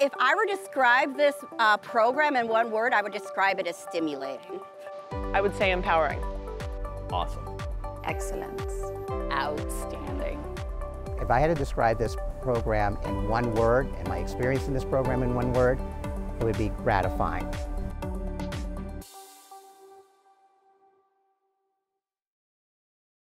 if I were to describe this uh, program in one word, I would describe it as stimulating. I would say empowering. Awesome. Excellence. Outstanding. If I had to describe this program in one word and my experience in this program in one word, it would be gratifying.